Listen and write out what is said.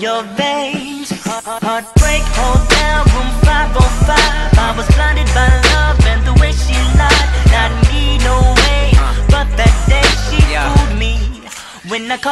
your veins. Heartbreak, hold down, room 505. I was blinded by love and the way she lied. Not me, no way. Uh. But that day she Yeah. fooled me. When I called.